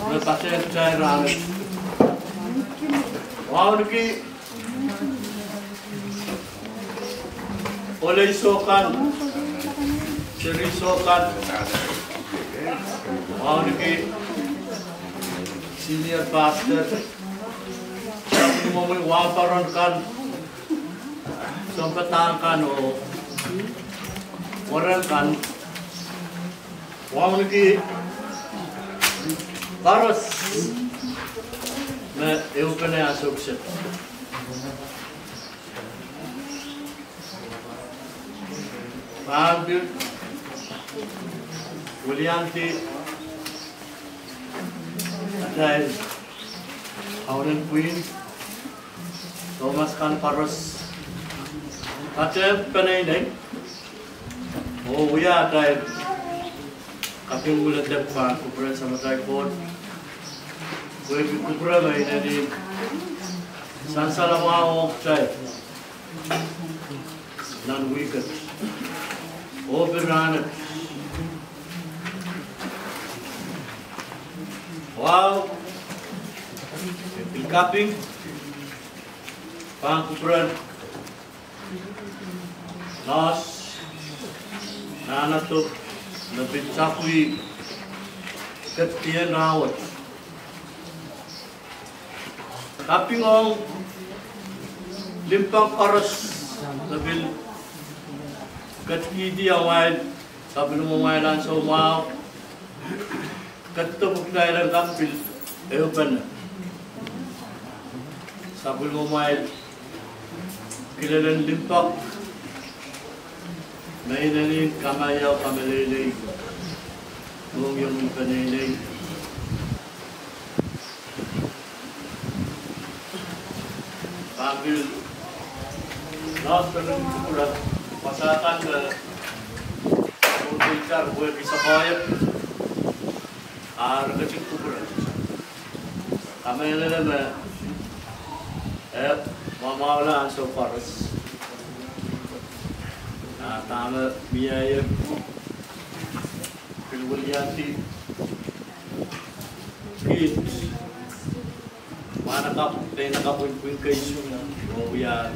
సత్యనారాయణ వాడికి oleh senior mau paras me e jupenea sukset. Pääty, kuljanti, Atay, Haunen Queen, Thomas Khan Paros, Atay Penay Day, Oh, we are Atay, Kaping Gulat Depan, Kupuran Samatay Court, Koji pozdravljaju ljudi, sansara malo čaj, dan vikend, obranac. Wow, pick uping, pangkuburan, nos, nanatuk, lebih cakwi, ketia nawat. Rawat Kaping ang Limpang oras Nabil Katki di awal Sabi mo mawailan sa umaw Katapok na ilang kapil Ewan na? Sabi mo mail Kilalang limpak Nainanin kamayaw kamalilay Kung yung panilay sambil Nasdaq'ın kukula masakatla Kurduikar bu bir sabahayıp eh mama udah ansur mamavla nah uparız biaya. Biyayıp Bilbuliyati tayo nakapuin-puin kayo O yan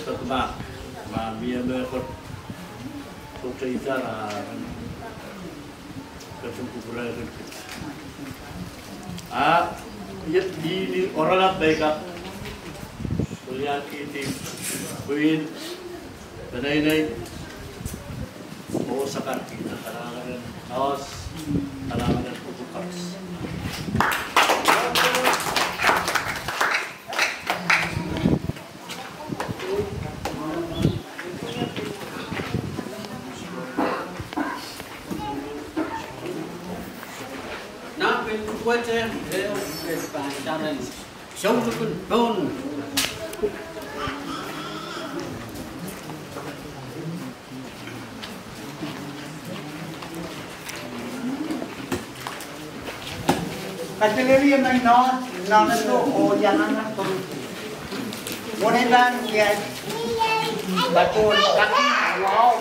Tatma Ma biya ba? Ko So kayo na Kasong kukuray Ah, yet di orang lah baik Kuliah kita Queen Panay-nay Oo sa karkita Kalangan ng Taos Kalangan ng Pupukars Na, shoulder bone. Particularly in my non, non so or yanana. What I learned yet, but all stuck in the wall.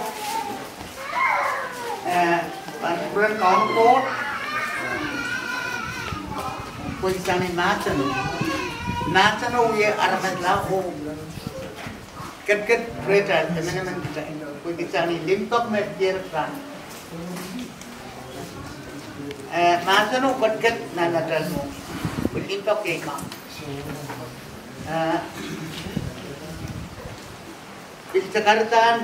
Bạn bữa con cốt Quay sang này má chân Nasa na uye arakat home. Kat-kat preta, tama naman kita. Kung kita ni limpak met yerkan. kan na kat-kat na natal mo. Kung limpak kay ka. Pilsa kartan.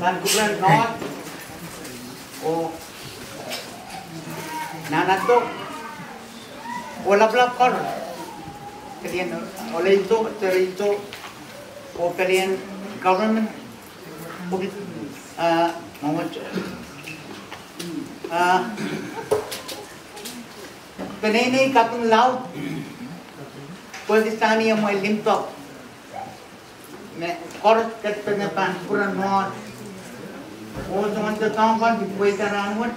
Kan kublan not. o nanadto o lablakor Korean o lento terento o Korean government. O uh, uh, Penene katung laut Pakistani yang mau limtok. मैं और कट पे मैं Panpura north Ozon tutongan buitaran wat.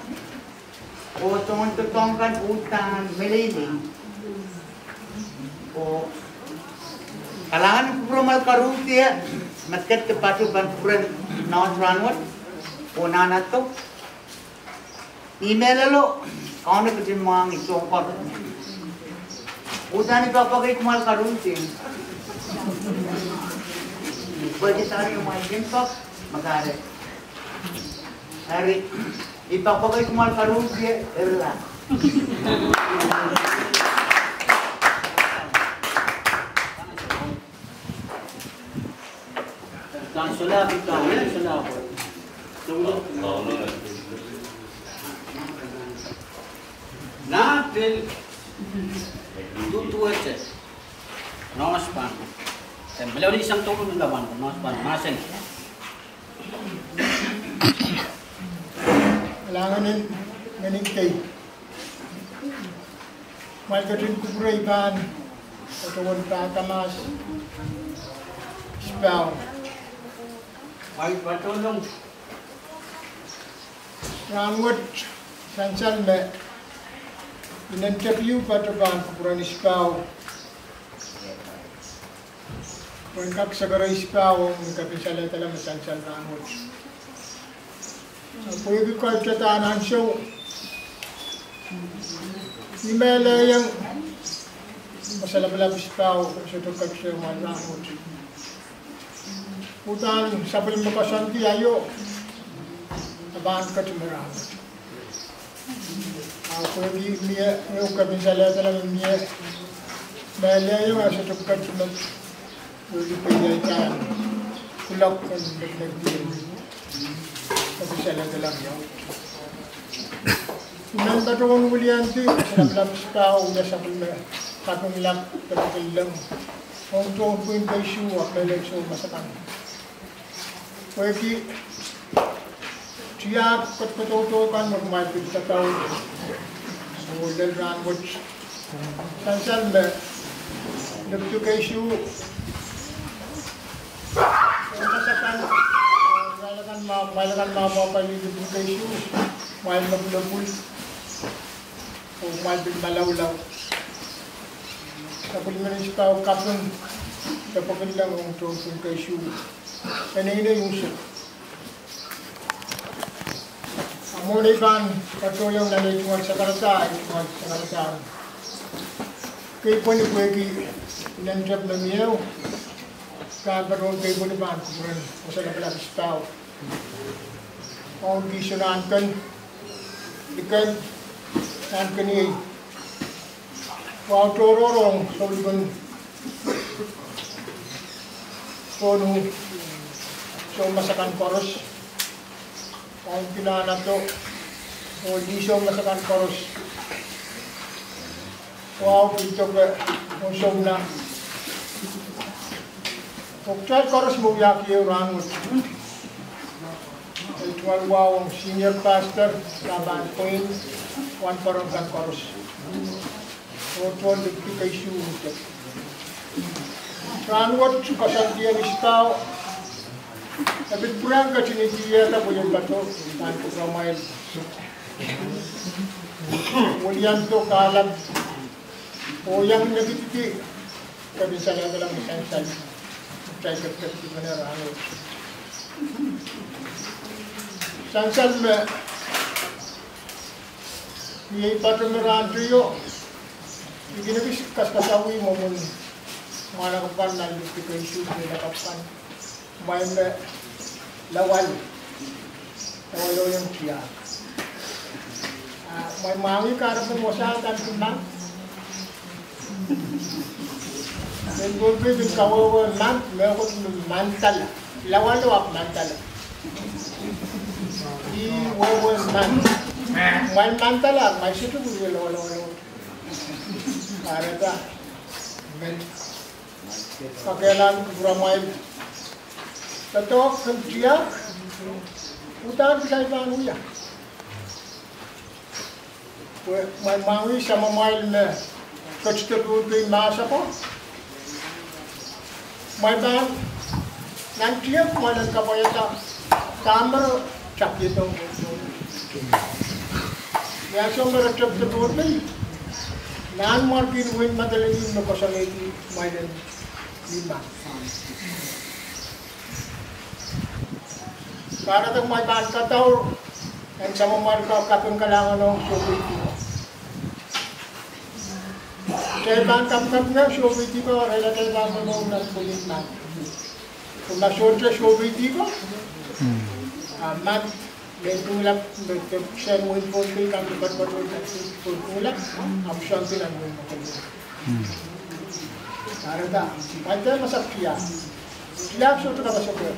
Ozon tutongan utan melili. O kalangan kurumal karutia matkat kepatu banpuran nautran wat. Onana to. Email lo kaun ko din mga isong pa. Utan ni papa kay kumal karutia. Pwede tayo mga ilim pa. Magare. Σα ευχαριστώ πολύ για την προσοχή σα. Και τώρα, αν δεν υπάρχει καμία σχέση, θα πρέπει να μιλήσουμε για την προσοχή. nganin nganin kay may kadin kubray ban katawan ta kamas spell may patulong rangot sansal me in-interview pataban kuburan spell Pagkakasagaray spell ang kapisalatala masansal rangot. Pwede Imela yang masalabalapas pa ako kung sa tukag sa mga lahot. Putan, sa palimapasanti ayo, abahan ka tumarawat. Ako yung miya, yung kabinsala talaga miya, Mela yung sa tukag sa mga pwede pa yan. Kulak ka ng nagdiyan. esishalenzelanga mna ntate wami ulianti lakulamsikawo uleshakulle katumlak tebukillem onto kwinteishu wapelekso masakan kweki tiya kotkototo kan nokmai pilsataw golden language संसद में लुप्त केशु siya, kat katutukan, magmapit sa tao. So, dal rangot. Sansan ba, nagto kaisyu, masakang, Malakan ma, malakan ma mo pa yung dito kaisyu, mahal mabulabul. O bin malawlaw. Sa kulimanin si tao kapon, sa pagkanilang ang tuwang kay Shu. Ano yun yung siya. Ang muna iban, katulong na naitungan sa karata, ituwan sa karata. Kay po ni Kweki, inandrap na miyaw. Kagaroon kay po ni Ban, kumuran, o sa labalag si tao. Orang pergi serangkan dekat serangkan ni. Wau tororong soliban sonu siyong masakan koros. Orang pinana to o di siyong masakan koros. Wau pinto ka o siyong na. Pagkat koros mo yaki yung rangot. Hmm? one wow, senior pastor Laban Queen, one Barangay Koros. Rotuan lebih kay siyuto. Ranwat su kasandiyan istaw, nabit burang ka sinisiya na po the bato, tanto ka mail. Mulyan to kalab, o yang nagititi, kabisayan ka lang isang sal. Try to get to the ranwat. Sansal me. Ni patro merantu yo. Iginabis kaskasawi mo mun mga nakapan na notification na nakapan. May may lawal. Nawalo yung siya. Ah, may mangi karap mo sa atin tunang. Then gulpi din kawawa man, ako mantal. Lawal wap mantal. Mein huevo en manta. Wan manta la maishutu buwe lo lo lo. Arata. Ben. Kakelan kuramai. Tato kentia. Utar bisa ipan uya. Wan mawi sama mail me. Kecil tu tu masa po. Mai ban. Nanti aku mana kamu ya tak. Kamera চাপিয়ে দাও ವ್ಯಾಸಂಗರ ಶಬ್ದ ತಗೊಂಡು ನಾನು ಮಾಡ್ತೀನಿ ಹೋಯ್ ಮೊದಲೇ ನಿಮ್ಮ ಕೊಸಲ ಐತಿ ಮಾಡಿದ ನಿಮ್ಮ ಭಾರತಕ್ಕೆ ಮೈ ಬಾಳ್ತಾವು ನನ್ನ ಸಮ ಮಾಡ್ಕೋ ಕಪಿನ ಕಲಾವನು ಶೋಭೈತಿ ಜೈಬಾನ್ ಕಮ್ ಕಮ್ನ ಶೋಭೈತಿ ಕೋ ರೈಲ ಜೈಬಾನ್ ಕೋ ನನ್ನ ಕೊಲಿಸ್ ನಾನು ಶೋಚ ಶೋಭೈತಿ ಕೋ amat bertulak berkesan mungkin pun kan bukan baru nanti bertulak option tidak mungkin. Karena pada masa kia, silap suatu kata sebut.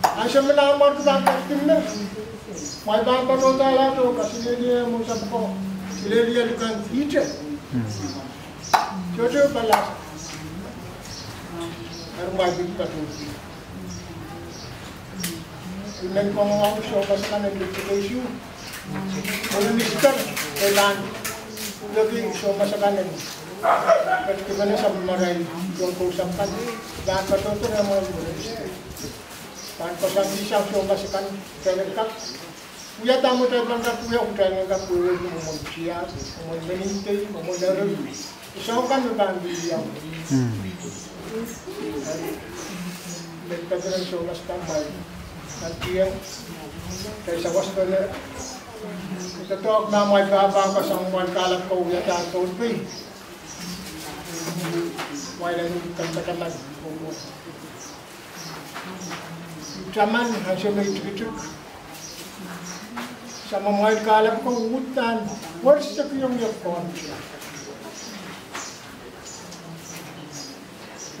Asyam menamar tu tak kerjanya. Mai bapa roda lah tu kasih dia musa pokok, sila dia bukan teacher. Cucu balas. Rumah itu tak mungkin. Tingnan ko ang house, so basta mister, kailan. Lagi, so masakanan. Pwede ko na sa maray, doon ko usapan. Lahat pa ito na mga buhay. Lahat pa sa so masakan, kailan ka. Kuya tamu tayo bang ka kuya, kung tayo nga kuya, mamon siya, mamon maninte, mamon laro. So. nagpigil kaysa what's the?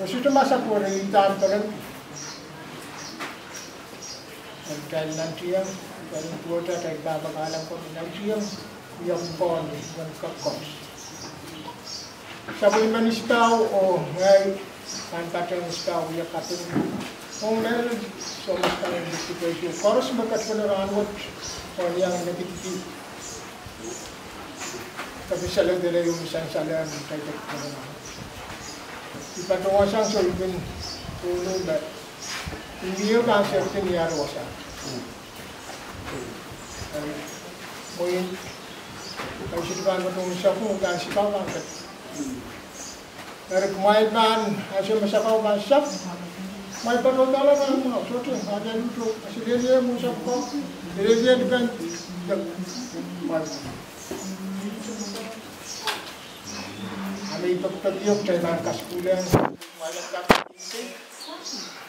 Kasi tumasak ko rin tanto rin. Rin. Nagkail ng siyang, galing po ito, kaya babakalam ko ng siyang, yung kon, yung kakos. Sabi man istaw, o ngay, kantatang istaw, yung katong, kung meron, so mas kami investigation. Koros bakat ko na rangot, o yang nagtitip. Tapi sila dila yung isang salam kay Dr. Ipatungo siyang sulbin tulo ba review concepts in EROSA. Mungkin kasi di ban matong siya kung kan si Papa kat. Pero kumayad man, kasi masakaw man siya, may panodala na ang mga sote, kaya nito, kasi